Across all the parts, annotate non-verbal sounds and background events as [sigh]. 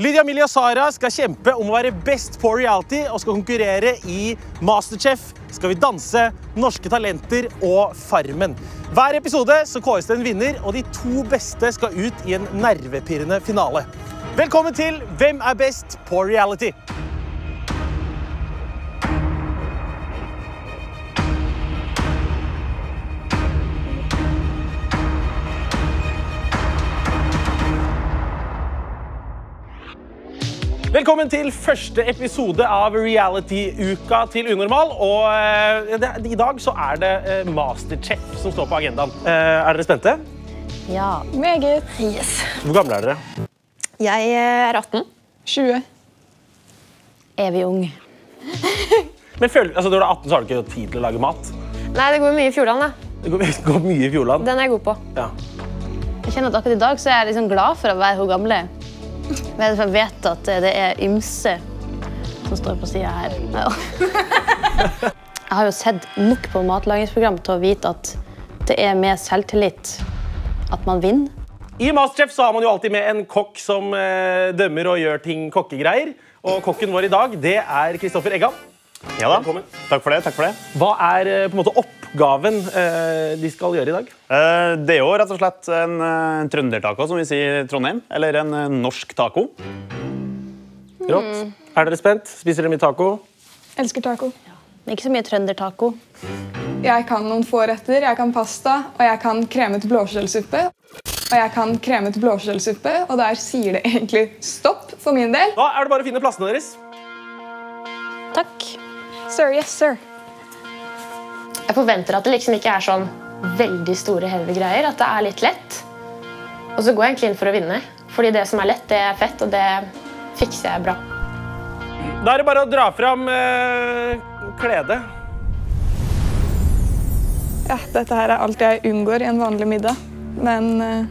Lydia og Sara skal kjempe om å være best på reality og skal konkurrere i Masterchef, Skal vi danse, Norske Talenter og Farmen. Hver episode så kåres det en vinner, og de to beste skal ut i en nervepirrende finale. Velkommen til Hvem er best på reality? Velkommen til første episode av reality-uka til Unormal. Og eh, det, I dag så er det eh, Masterchef som står på agendaen. Eh, er dere spente? Ja. Meget. Yes. Hvor gamle er dere? Jeg er 18. 20. Evig ung. [laughs] Men føl, altså, Når du er 18, så har du ikke tid til å lage mat. Nei, det går mye i Fjordland, da. Det går, det [laughs] går mye i Fjordland. Den er jeg god på. Ja. Jeg kjenner at akkurat i dag så er jeg liksom glad for å være hun gamle. Men jeg vet at det er ymse som står på sida her. [laughs] Jeg har jo sett nok på matlagingsprogram til å vite at det er med selvtillit at man vinner. I Masterchef så har man jo alltid med en kokk som eh, dømmer og gjør ting kokkegreier. Og kokken vår i dag det er Kristoffer Eggan. Ja da. Velkommen. Takk for det. takk for det. Hva er eh, på en måte oppgaven eh, de skal gjøre i dag? Eh, Det er jo rett og slett en eh, trøndertaco, som vi sier i Trondheim. Eller en norsk taco. Rått. Er dere spent? Spiser dere mye taco? Elsker taco. Ja. ikke så mye trøndertaco. Jeg kan noen få retter. Jeg kan pasta, og jeg kan kremet blåskjellsuppe. Og jeg kan kremet blåskjellsuppe, og der sier det egentlig stopp for min del. Da er det bare å finne plassene deres. Takk. Sir, yes, sir. Jeg forventer at det liksom ikke er sånn veldig store, heavy greier. At det er litt lett. Og så går jeg egentlig inn for å vinne. Fordi det som er lett, det er fett, og det fikser jeg bra. Da er det bare å dra fram eh, kledet. Ja, dette her er alt jeg unngår i en vanlig middag. Men uh,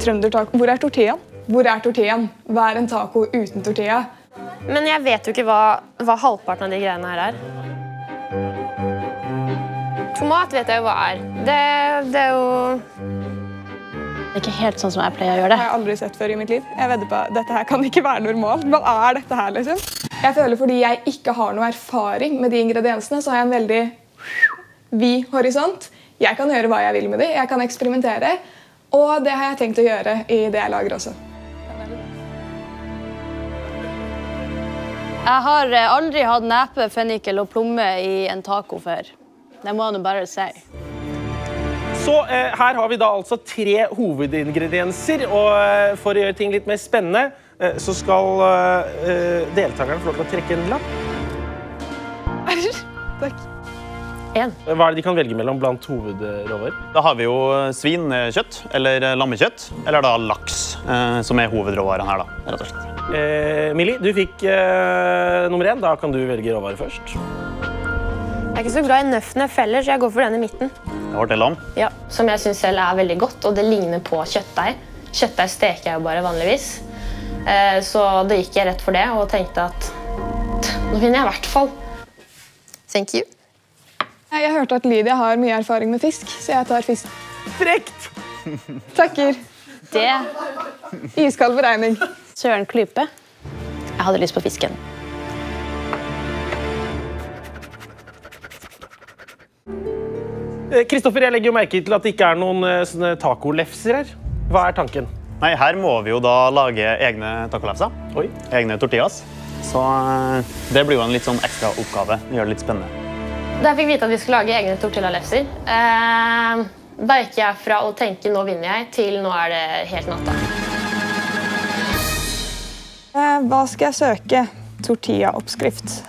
trøndertaco Hvor er tortillaen? Hvor er tortillaen? Hva er en taco uten tortilla? Men jeg vet jo ikke hva, hva halvparten av de greiene her er. Tomat vet jeg jo hva er. Det, det er jo Det er ikke helt sånn som jeg pleier å gjøre Det har jeg aldri sett før i mitt liv. Jeg vedder på at Dette her kan ikke være normalt. Hva er dette her, liksom? Jeg føler Fordi jeg ikke har noe erfaring med de ingrediensene, så har jeg en veldig vid horisont. Jeg kan gjøre hva jeg vil med de. Jeg kan eksperimentere. Og det har jeg tenkt å gjøre i det jeg lager også. Jeg har aldri hatt nepe, fennikel og plomme i en taco før. Det må du bare si. Så eh, her har vi da altså tre hovedingredienser. Og eh, for å gjøre ting litt mer spennende, eh, så skal eh, deltakerne få lov til å trekke en lapp. Takk. En. Hva er det de kan velge mellom blant hovedråvarer? Da har vi jo svinkjøtt, eller eh, lammekjøtt, eller da laks, eh, som er hovedråvaren her. da, rett og slett. Eh, Millie, du fikk eh, nummer én. Da kan du velge råvare først. Jeg er ikke så glad i nøff-nøff heller, så jeg går for den i midten. Det var det lam. Ja, Som jeg syns selv er veldig godt, og det ligner på kjøttdeig. Kjøttdeig steker jeg jo bare vanligvis. Eh, så da gikk jeg rett for det og tenkte at nå vinner jeg i hvert fall. Thank you. Jeg hørte at Lydia har mye erfaring med fisk, så jeg tar fisk. Frekt! Takker. Det Iskald beregning. Søren klype. Jeg hadde lyst på fisken. Kristoffer, jeg legger jo merke til at det ikke er noen eh, sånne tacolefser her. Hva er tanken? Nei, Her må vi jo da lage egne tacolefser. Oi. Egne tortillas. Så eh, det blir jo en litt sånn ekstra oppgave. Gjør det litt spennende. Da jeg fikk vite at vi skulle lage egne tortillalefser, eh, da gikk jeg fra å tenke 'nå vinner jeg', til 'nå er det helt natta'. Eh, Hva skal jeg søke? Tortillaoppskrift.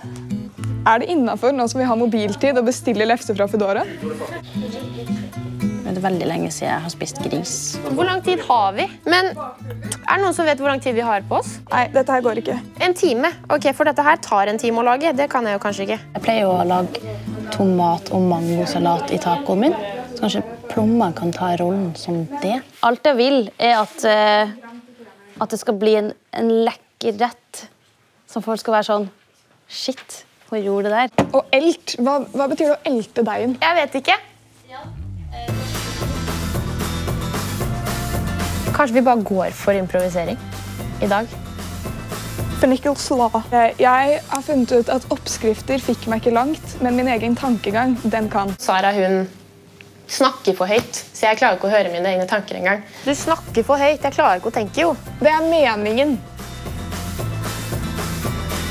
Er det innafor nå som vi har mobiltid, å bestille lefse fra Foodora? Det er veldig lenge siden jeg har spist gris. Hvor lang tid har vi? Men er det noen som vet hvor lang tid vi har på oss? Nei, dette her går ikke. En time. Ok, For dette her tar en time å lage. Det kan jeg jo kanskje ikke. Jeg pleier jo å lage tomat- og mangosalat i tacoen min. Så kanskje plommer kan ta rollen som det. Alt jeg vil, er at, uh, at det skal bli en, en lekker rett. Som folk skal være sånn Shit, hun gjorde det der. Og elt. Hva, hva betyr det å elte deigen? Jeg vet ikke. Kanskje vi bare går for improvisering i dag. Eh, Jeg har funnet ut at oppskrifter fikk meg ikke langt, men min egen tankegang, den kan. Sara hun snakker for høyt, så jeg klarer ikke å høre mine egne tanker engang. Du snakker for høyt, jeg klarer ikke å tenke, jo. Det er meningen.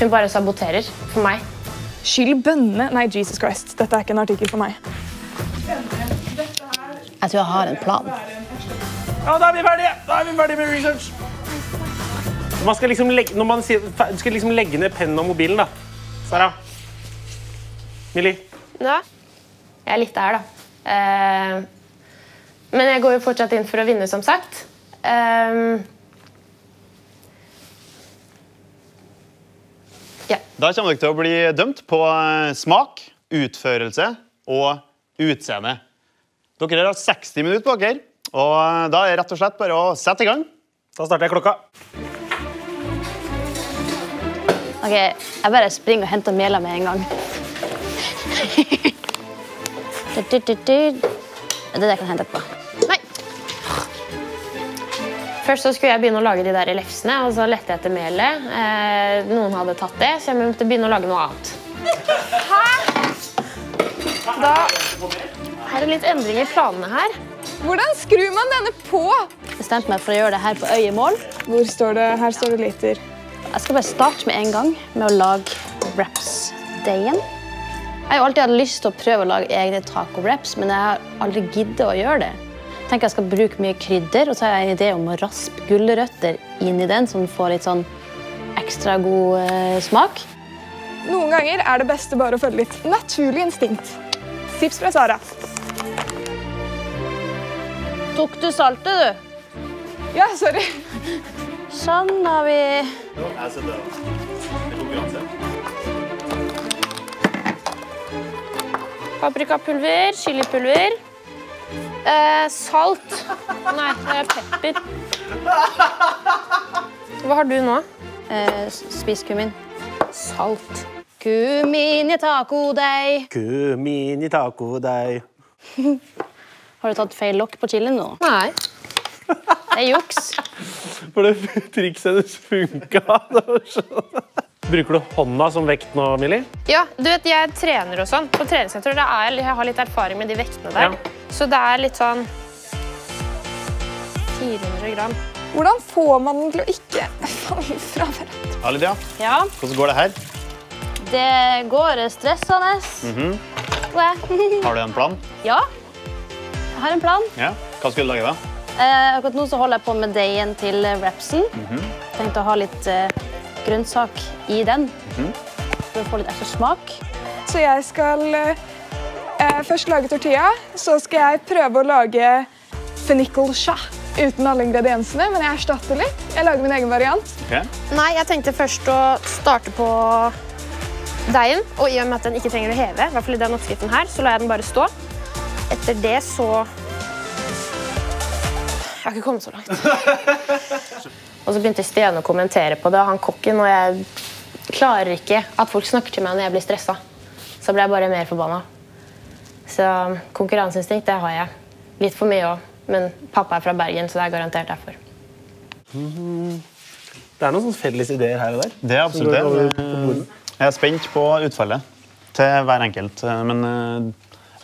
Hun bare saboterer for meg. Skyld bønnene Nei, Jesus Christ. Dette er ikke en artikkel for meg. Jeg tror jeg har en plan. Ja, da er vi ferdige! Da er vi ferdige med research. Man skal liksom legge, når man sier, du skal liksom legge ned pennen og mobilen, da. Sara. Millie. Ja. Jeg er litt der, da. Uh, men jeg går jo fortsatt inn for å vinne, som sagt. Eh, ja. Da kommer dere til å bli dømt på eh, smak, utførelse og utseende. Dere har 60 minutter på dere, og eh, da er det rett og slett bare å sette i gang. Da starter jeg klokka. Ok, Jeg bare springer og henter mela med en gang. [laughs] Det er det jeg kan hente etterpå. Først så skulle jeg begynne å lage de der lefsene, og så lette jeg etter melet. Eh, noen hadde tatt det, så jeg måtte begynne å lage noe annet. Hæ? Da er det litt endring i planene her. Hvordan skrur man denne på? Bestemte meg for å gjøre det her på øyemål. Hvor står det? Her står det liter. Jeg skal bare starte med en gang med å lage wraps-deigen. Jeg har alltid hatt lyst til å prøve å lage egne taco-wraps, men jeg har aldri giddet å gjøre det. Tenker jeg skal bruke mye krydder, og så har jeg en idé om å raspe gulrøtter inn i den, så den får litt sånn ekstra god eh, smak. Noen ganger er det beste bare å følge litt naturlig instinkt. Tips fra Sara. Tok du saltet, du? Ja, sorry. Sånn har vi Paprikapulver, chilipulver. Eh, salt. Nei, det er pepper. Hva har du nå? eh, spiskummin. Salt. Kummin i tacodeig. Kummin i tacodeig. [laughs] Har du tatt feil lokk på chilien nå? Nei. Det er juks. For det trikset hennes funka. [laughs] Sånn. Bruker du hånda som vekt nå, Millie? Ja, du vet, jeg trener og sånn. På treningssenteret da er jeg, jeg har litt erfaring med de vektene der. Ja. Så det er litt sånn 400 gram. Hvordan får man den til å ikke falle fra hverandre? Alidia, Ja, hvordan går det her? det går stressende. Har du en plan? Ja, jeg har en plan. Ja. Hva skal du lage da? Eh, akkurat nå så holder jeg på med deigen til wrapsen. Tenkte å ha litt eh, grønnsak i den. For å få litt ekstra smak. Så jeg skal eh, først lage tortilla, så skal jeg prøve å lage fennikel uten alle ingrediensene, men jeg erstatter litt. Jeg lager min egen variant. Okay. Nei, jeg tenkte først å starte på deigen. Og i og med at den ikke trenger å heve, i hvert fall i den oppskriften her, så lar jeg den bare stå. Etter det så Jeg har ikke kommet så langt. [laughs] og så begynte Stian å kommentere på det, han kokken, og jeg klarer ikke at folk snakker til meg når jeg blir stressa. Så ble jeg bare mer forbanna. Så konkurranseinstinkt, det har jeg. Litt for mye òg. Men pappa er fra Bergen, så det er garantert derfor. Det er noen sånne felles ideer her og der. Det er absolutt det. Jeg er spent på utfallet til hver enkelt. Men eh,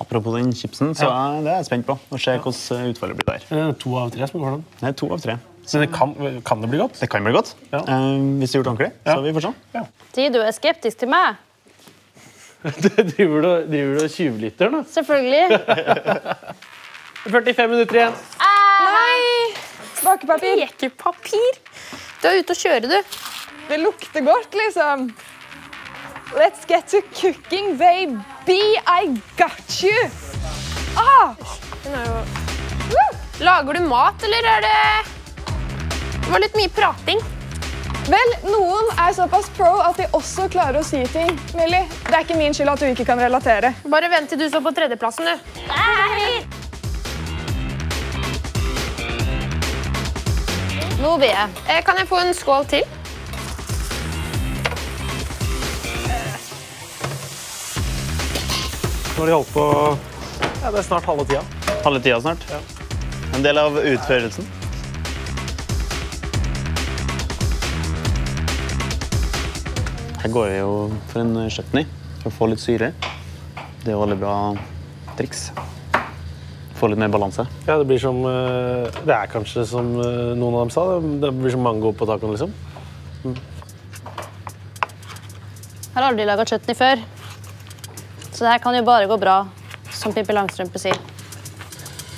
apropos den chipsen, så er det er jeg spent på. Å se hvordan utfallet blir der. Eh, To av tre som går an. Det er to av tre. Men det kan, kan det bli godt? Det kan bli godt Ja. eh, hvis det er gjort ordentlig. Ja. Så vi får se. Ja. Du er skeptisk til meg? [laughs] driver du driver du og tjuvlytter nå? Selvfølgelig. [laughs] 45 minutter igjen. Nei! Bakepapir. Lekepapir! Du er ute og kjører, du. Det lukter godt, liksom. Let's get to cooking, baby. I got you. Ah! Er. Lager du mat, eller er det Det var litt mye prating. Vel, noen er såpass pro at de også klarer å si ting. Millie, det er ikke min skyld at du ikke kan relatere. Bare vent til du står på tredjeplassen, du. Nei! Nå vil jeg. Eh, Kan jeg få en skål til? Nå har de holdt på ja, Det er snart halve tida. Halve tida snart. En del av utførelsen. Her går vi jo for en chutney for å få litt syre. Det er jo veldig bra triks. Få litt mer balanse. Ja, det blir som eh, Det er kanskje som eh, noen av dem sa. det- blir som mango på tacoen, liksom. Jeg har aldri laga chutney før. Så det her kan jo bare gå bra, som Pippi Langstrømpe sier.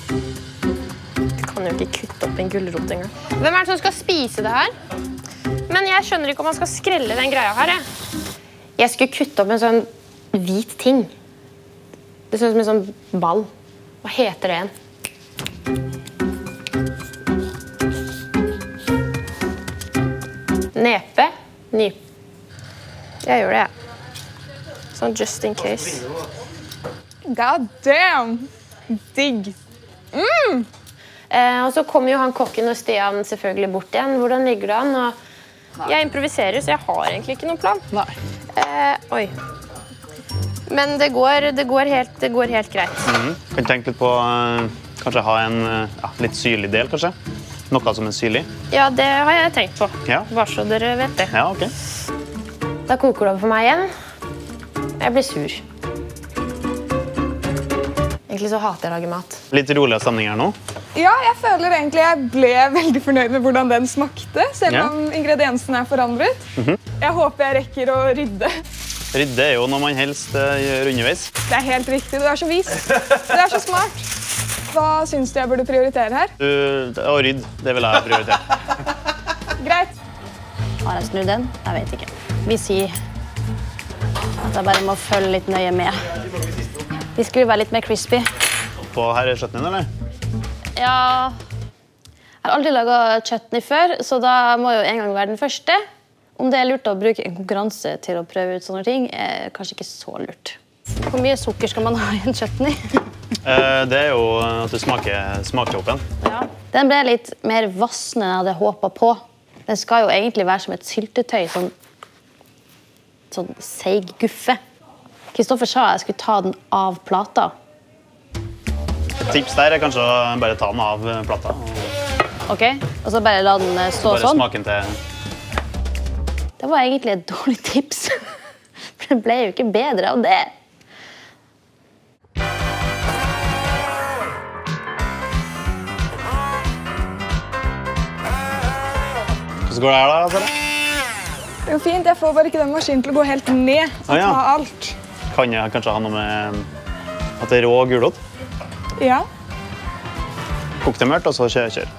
Jeg Kan jo ikke kutte opp en gulrot engang. Hvem er det som skal spise det her? Men jeg skjønner ikke om man skal skrelle den greia her. Jeg, jeg skulle kutte opp en sånn hvit ting. Det ser ut som en sånn ball. Hva heter det igjen? Nepe? Nyp. Jeg gjør det, jeg. Sånn just in case. God damn! Digg. Eh, og så kommer jo han kokken og Stian selvfølgelig bort igjen. Hvordan ligger det an? Og jeg improviserer, så jeg har egentlig ikke noen plan. Nei. Eh, oi. Men det går, det, går helt, det går helt greit. Kan tenke litt på eh, kanskje ha en eh, ja, litt syrlig del, kanskje. Noe som er syrlig. Ja, det har jeg tenkt på. Ja. Bare så dere vet det. Ja, ok. Da koker det over for meg igjen. Jeg blir sur. Egentlig så hater jeg å lage mat. Litt roligere stemning her nå. Ja, jeg føler egentlig jeg ble veldig fornøyd med hvordan den smakte, selv Ja. om ingrediensene er forandret. Jeg håper jeg rekker å rydde. Rydde er jo noe man helst eh, gjør underveis. Det er helt riktig. Du er så vis. Du er så smart. Hva syns du jeg burde prioritere her? Du, å rydde, det vil jeg prioritert. [laughs] Greit. Har jeg snudd den? Jeg vet ikke. Vi sier at jeg bare må følge litt nøye med. De skulle være litt mer crispy. På chutneyen, eller? Ja Jeg har aldri laga chutney før, så da må jo en gang være den første. Om det er lurt å bruke en konkurranse til å prøve ut sånne ting, er kanskje ikke så lurt. Hvor mye sukker skal man ha i en chutney? [laughs] Eh, det er jo at du smaker, smaker opp en. Ja. Den ble litt mer vassende enn jeg hadde håpa på. Den skal jo egentlig være som et syltetøy. Sånn, sånn seig guffe. Kristoffer sa jeg skulle ta den av plata. Et tips der er kanskje å bare ta den av eh, plata. Ok? Og så bare la den eh, stå bare sånn. Smaken til Det var egentlig et dårlig tips. [laughs] For det ble jo ikke bedre av det. Hvordan går det her, da? Det er jo fint. Jeg får bare ikke den maskinen til å gå helt ned og Ah, ja. ta alt. Kan jeg kanskje ha noe med at det er rå gulrot? Ja. Kok det mørkt, og så kjør.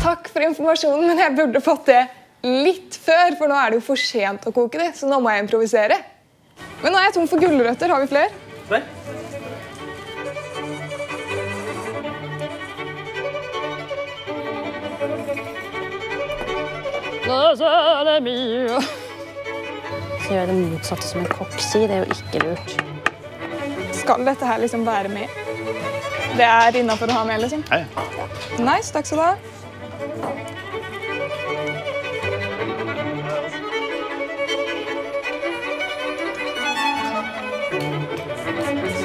Takk for informasjonen, men jeg burde fått det litt før, for nå er det jo for sent å koke det, så nå må jeg improvisere. Men nå er jeg tom for gulrøtter. Har vi flere? Der. Så gjør jeg det motsatte som en kokk sier. Det er jo ikke lurt. Skal dette her liksom være med? Det er innafor å ha med, liksom? Hei. Nice, takk skal du ha.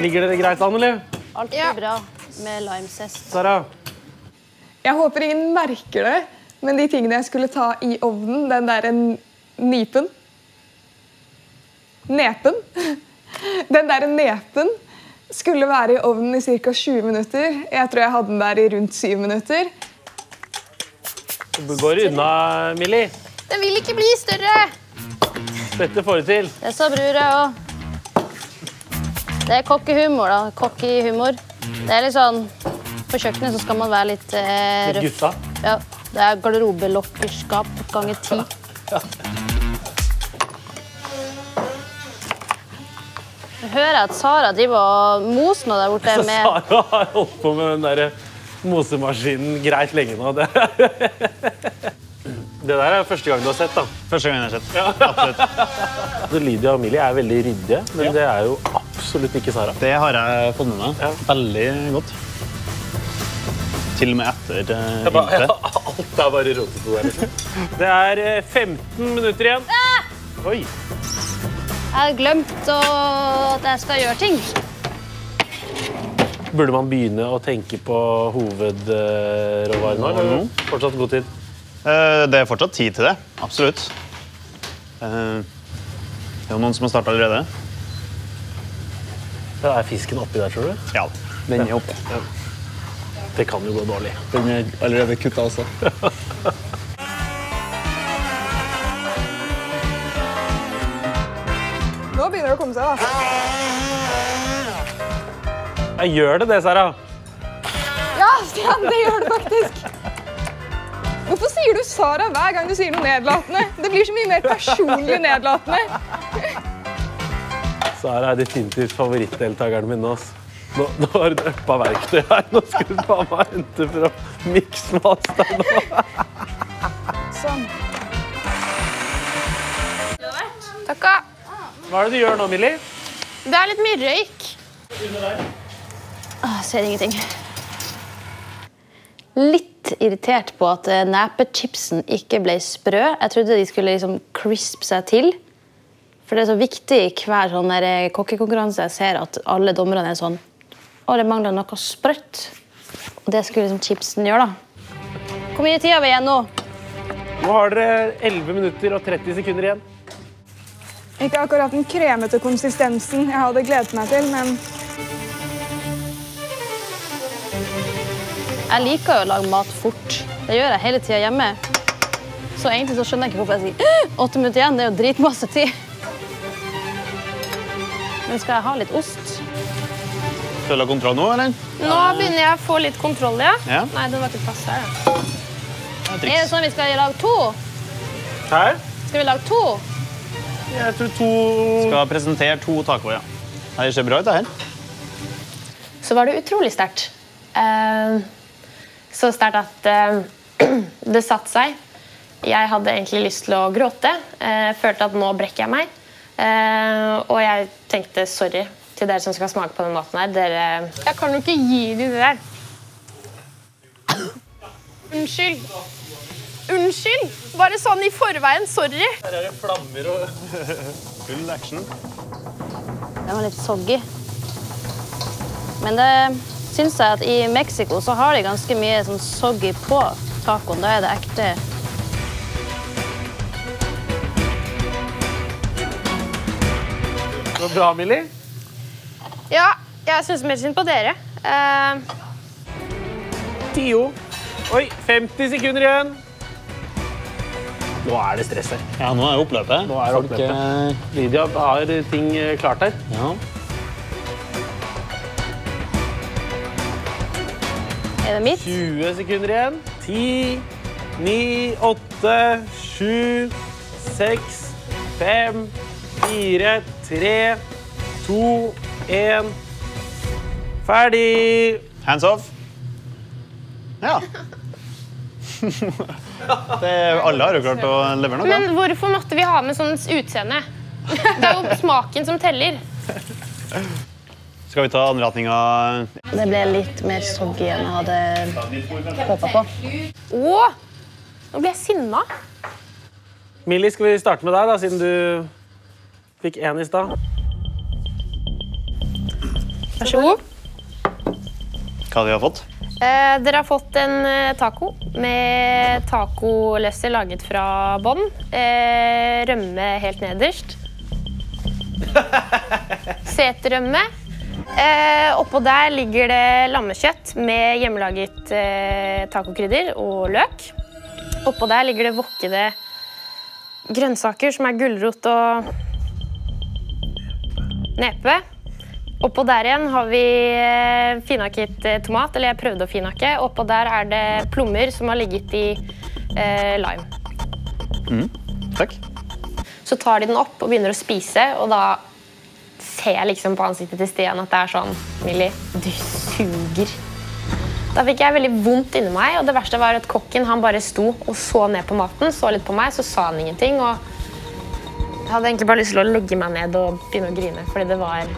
Ligger dere greit an, eller? Alt blir bra med limezest. Sara? Jeg håper ingen merker det, men de tingene jeg skulle ta i ovnen, den der en nipen Nepen. Den der nepen skulle være i ovnen i ca. 20 minutter. Jeg tror jeg hadde den der i rundt 7 minutter. Du går unna, Millie. Den vil ikke bli større! Dette får du til. Det sa brura òg. Det er kokkehumor, da. Kokkehumor. Det er litt sånn På kjøkkenet så skal man være litt eh, røff. Ja, det er garderobelokkerskap ganger ti. Jeg hører at Sara driver og moser noe der borte med Sara har holdt på med den der mosemaskinen greit lenge nå. Det, det der er første gang du har sett. da. Første gang jeg har sett. Absolutt. Lydia og Emilie er veldig ryddige, men det er jo absolutt ikke Sara. Det har jeg fått med meg. Ja. Veldig godt. Til og med etter uh, Ja, [laughs] alt er bare rotete der. Liksom. Det er eh, 15 minutter igjen. Oi. Jeg har glemt å, at jeg skal gjøre ting. Burde man begynne å tenke på hovedråvaren nå? eller? Fortsatt god tid. Eh, det er fortsatt tid til det. Absolutt. Eh, Det er jo noen som har starta allerede. Ja, er fisken oppi der, tror du? Ja, den er oppe. Det kan jo gå dårlig. Den er allerede kutta også. [laughs] komme seg, da. Jeg gjør det det, Sara. Ja, Stian, det gjør det faktisk. Hvorfor sier du Sara hver gang du sier noe nedlatende? Det blir så mye mer personlig nedlatende. Sara er definitivt favorittdeltakeren min nå. Nå, nå har du uppa verktøy her. Nå skal du faen meg hente fra der nå. Sånn. Takka. Hva er det du gjør nå, Millie? Det er litt mye røyk. Jeg ser ingenting. Litt irritert på at eh, nepechipsen ikke ble sprø. Jeg trodde de skulle liksom crispe seg til. For det er så viktig i hver sånn eh, kokkekonkurranse jeg ser at alle dommerne er sånn Å, det mangler noe sprøtt. Og det skulle liksom chipsen gjøre, da. Hvor mye tid har vi igjen nå? Nå har dere 11 minutter og 30 sekunder igjen. Ikke akkurat den kremete konsistensen jeg hadde gledet meg til, men Jeg liker jo å lage mat fort. Det gjør jeg hele tida hjemme. Så egentlig så skjønner jeg ikke hvorfor jeg sier «Åh, åtte minutter igjen. Det er jo dritmasse tid. Men skal jeg ha litt ost? Føler du kontroll nå, eller? Nå begynner jeg å få litt kontroll, ja. Ja. Nei, den var ikke plass her. da. Det er Er det sånn vi skal lage to? Her. Skal vi lage to? Jeg tror to Skal presentere to tacoer. Ja. Det ser bra ut, det her. Så var det utrolig sterkt. Eh, så sterkt at eh, [clears throat] det satte seg. Jeg hadde egentlig lyst til å gråte. Eh, følte at nå brekker jeg meg. Eh, og jeg tenkte sorry til dere som skal smake på den maten her. Dere Jeg kan jo ikke gi dem det der. Unnskyld. Unnskyld! Bare sånn i forveien. Sorry. Her er det flammer og [laughs] Full action. Den var litt soggy. Men det syns jeg at i Mexico så har de ganske mye sånn soggy på tacoen. Da er det ekte Det var bra, Millie. Ja, jeg syns mer synd på dere. Uh... Tio. Oi, 50 sekunder igjen. Nå er det stress her. Ja, nå er oppløpet. Nå er Folk, oppløpet. eh, Lydia har ting eh, klart her. Ja. Er det mitt? 20 sekunder igjen. 10, 9, 8, 7, 6, 5, 4, 3, 2, 1. Ferdig! Hands off. Ja. Det, alle har jo klart å levere noe. Men hvorfor måtte vi ha med sånn utseende? Det er jo smaken som teller. Skal vi ta anretninga? Det ble litt mer soggy enn jeg hadde håpa på. Å! Nå ble jeg sinna. Millie, skal vi starte med deg, da, siden du fikk én i stad? Vær så god. Hva vi har fått? Eh, dere har fått en eh, taco med tacoløsser laget fra bånn. Eh, rømme helt nederst. [laughs] Seterømme. Eh, oppå der ligger det lammekjøtt med hjemmelaget eh, tacokrydder og løk. Oppå der ligger det wokkede grønnsaker, som er gulrot og nepe. Oppå der igjen har vi eh, finhakket eh, tomat, eller jeg prøvde å finhakke. Oppå der er det plommer som har ligget i eh, lime. Takk. Så tar de den opp og begynner å spise, og da ser jeg liksom på ansiktet til Stian at det er sånn Millie, du suger. Da fikk jeg veldig vondt inni meg, og det verste var at kokken han bare sto og så ned på maten, så litt på meg, så sa han ingenting. og jeg hadde egentlig bare lyst til å legge meg ned og begynne å grine, fordi det var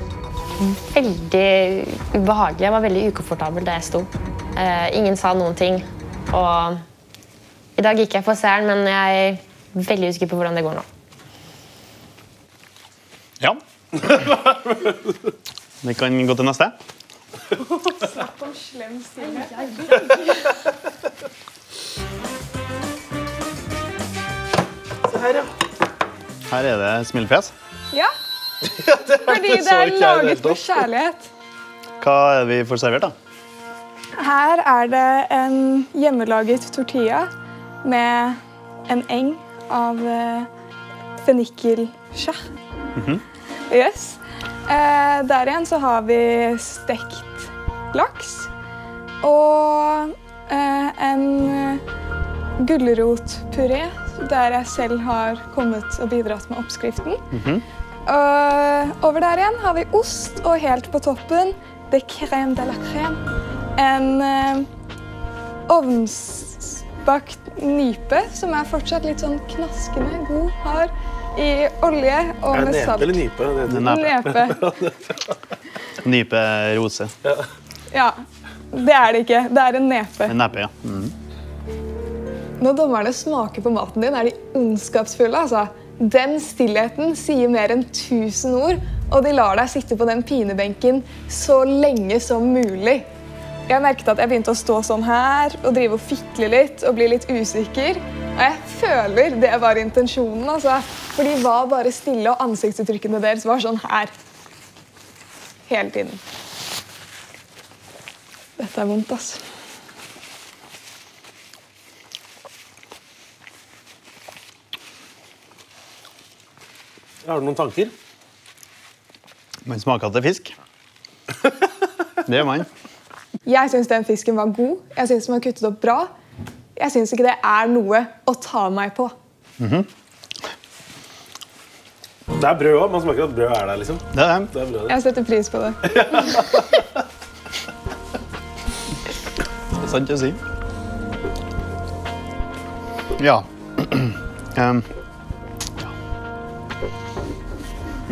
veldig ubehagelig. Jeg var veldig ukomfortabel da jeg sto. Eh, ingen sa noen ting. Og i dag gikk jeg for seieren, men jeg er veldig usikker på hvordan det går nå. Ja. [laughs] Vi kan gå til neste. Se [laughs] her, ja. Her er det smilefjes. Ja. [laughs] Fordi det er det laget for kjærlighet. Hva er vi får servert, da? Her er det en hjemmelaget tortilla med en eng av fennikelskjær. Mm -hmm. Yes. Eh, der igjen så har vi stekt laks og eh, en eh, gulrotpuré der jeg selv har kommet og bidratt med oppskriften. Og over der igjen har vi ost, og helt på toppen de crème de la crème. En eh, ovnsbakt nype som er fortsatt litt sånn knaskende god, hard, i olje og med salt. Er det nepe eller nype? Det heter. Nepe. Nepe. [laughs] Nype rose. Ja, det er det ikke. Det er en nepe. En nepe, ja. Mm. Når dommerne smaker på maten din, er de ondskapsfulle. altså. Den stillheten sier mer enn 1000 ord, og de lar deg sitte på den pinebenken så lenge som mulig. Jeg merket at jeg begynte å stå sånn her og drive og fikle litt og bli litt usikker. Og jeg føler det var intensjonen, altså. For de var bare stille, og ansiktsuttrykkene deres var sånn her. Hele tiden. Dette er vondt, altså. Har du noen tanker? Man smaker til fisk. [laughs] Det gjør man. Jeg syns den fisken var god. Jeg syns den var kuttet opp bra. Jeg syns ikke det er noe å ta meg på. Det er brød òg. Man smaker at brød er der. liksom. Det er det. Det er brød. Jeg setter pris på det. [laughs] Det er sant å si. Ja. [clears throat] Em,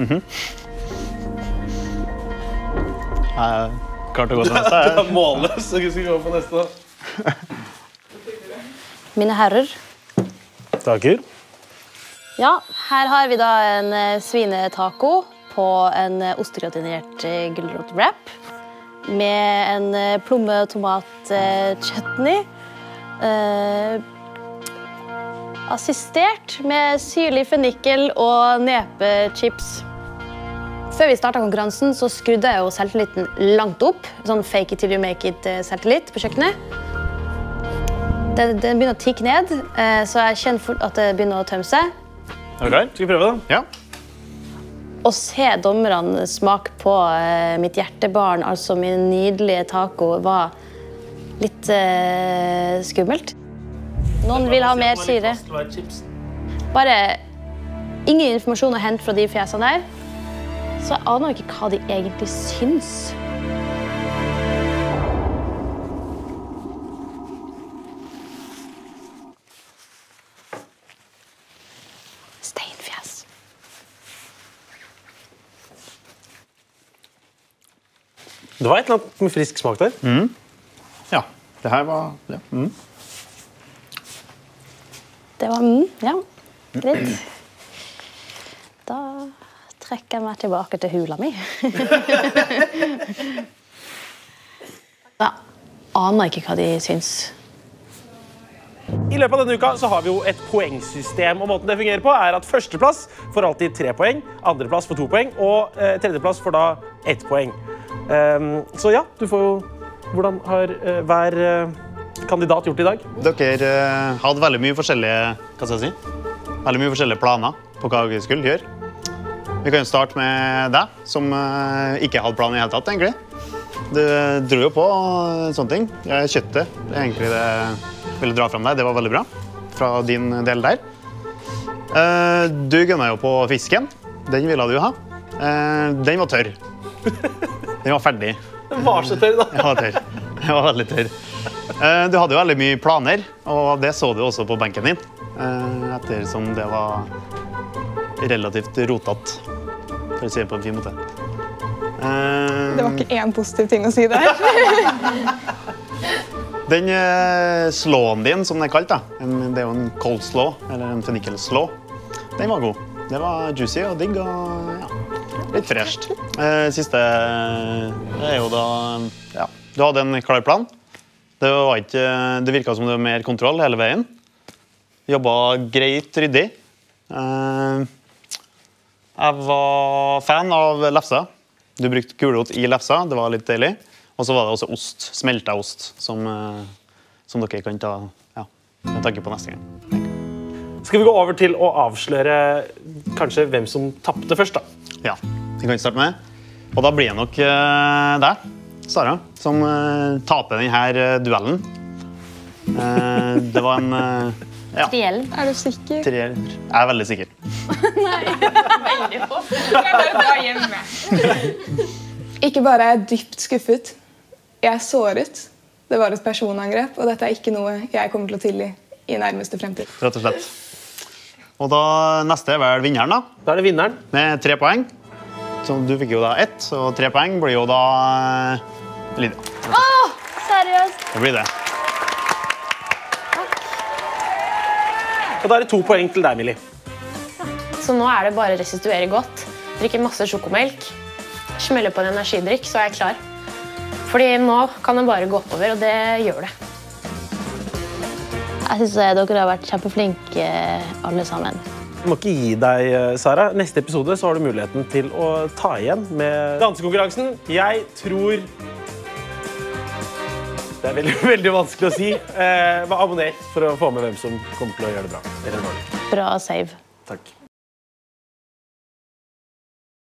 Mhm. Jeg klarte å gå til neste. [laughs] Jeg. Du er målløs. vi skal gå på neste. Mine herrer. Takker. Ja, her har vi da en eh, svinetaco på en eh, ostegratinert eh, gulrotwrap. Med en plomme-tomat-chutney. Eh, assistert med syrlig fennikel og nepechips. Før vi starta konkurransen, så skrudde jeg jo selvtilliten langt opp. Sånn fake it till you make it-selvtillit på kjøkkenet. Den, den begynner å tikke ned, eh, så jeg kjenner fort at det begynner å tømme seg. Er du klar? Skal vi prøve, da? Ja. Å se dommerne smake på eh, mitt hjertebarn, altså min nydelige taco, var litt uh, skummelt. Noen vil ha mer syre. Bare ingen informasjon å hente fra de fjesene der. Så jeg aner ikke hva de egentlig syns. Steinfjes. Det var et eller annet med frisk smak der. ja. Det her var det. mm. Det var mm, ja. Litt. [clears throat] Trekker jeg meg tilbake til hula mi. [laughs] Jeg aner ikke hva de syns. I løpet av denne uka så har vi jo et poengsystem. og måten det fungerer på er at Førsteplass får alltid tre poeng, andreplass får to poeng, og eh, tredjeplass får da ett poeng. Um, så ja, du får jo Hvordan har uh, hver uh, kandidat gjort i dag? Dere uh, hadde veldig mye forskjellige hva skal jeg si? Veldig mye forskjellige planer på hva dere skulle gjøre. Vi kan jo starte med deg, som eh, ikke hadde plan i hele tatt. egentlig. Du dro jo på eh, sånne ting. Kjøttet det er egentlig det jeg ville dra fram deg. Det var veldig bra fra din del der. Eh, Du gunna jo på fisken. Den ville du ha. Den var tørr. Den var ferdig. Den var så tørr, da. Den var tørr. Den var veldig tørr. Du hadde jo veldig mye planer, og det så du også på benken din. Ettersom det var relativt rotete, for å si det på en fin måte. Um, Det var ikke én positiv ting å si der. [laughs] Den uh, slåen din, som den er kalt, da. En, det er jo en cold slaw, eller en fennikelslå. Den var god. Det var juicy og digg og ja, litt fresht. Uh, siste er jo da Ja, du hadde en klar plan. Det, var ikke, det virka som det var mer kontroll hele veien. Jobba greit ryddig. Eh, Jeg var fan av lefsa. Du brukte gulrot i lefsa. Det var litt deilig. Og så var det også ost. Smelta ost, som, eh, som dere kan ta ja, tanke på neste gang. Skal vi gå over til å avsløre kanskje hvem som tapte først? da? Ja, vi kan starte med. Og da blir det nok uh, deg, Sara, som uh, taper denne duellen. Uh, det var en ja, Triellen. Er du sikker? treer. Jeg er veldig sikker. [laughs] Ikke bare er jeg dypt skuffet, jeg er såret. Det var et personangrep, og dette er ikke noe jeg kommer til å tilgi i nærmeste fremtid. rett og slett. Og da neste er vel vinneren, da, Da er det vinneren. med tre poeng. Så du fikk jo da ett, og tre poeng blir jo da Lydia. Å, Seriøst? Det blir det. Og da er det to poeng til deg, Millie. Så nå er det bare å restituere godt. Drikke masse sjokomelk. Smelle på en energidrikk, så er jeg klar. Fordi nå kan det bare gå oppover, og det gjør det. Jeg syns dere har vært kjempeflinke, alle sammen. Du må ikke gi deg, eh, Sara. Neste episode så har du muligheten til å ta igjen med dansekonkurransen. Jeg tror Det er veldig, [laughs] veldig vanskelig å si. Eh, abonner for å få med hvem som kommer til å gjøre det bra. Bra save. Takk.